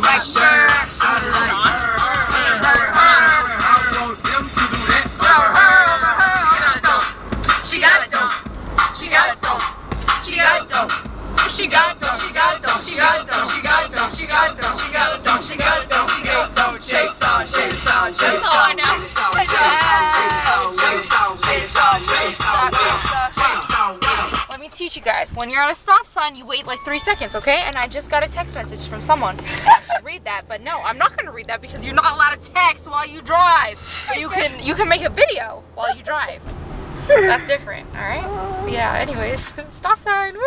my shirt. She got it though. She got it though. She got it though. She got it though. She got it though. She got it though. She got it though. She got it though. She got it though. She got it though. She got it though. Chase on, chase on, chase on, chase teach you guys. When you're at a stop sign, you wait like three seconds, okay? And I just got a text message from someone. I should read that, but no, I'm not gonna read that because you're not allowed to text while you drive. But you can you can make a video while you drive. That's different, all right? Yeah. Anyways, stop sign. Woo!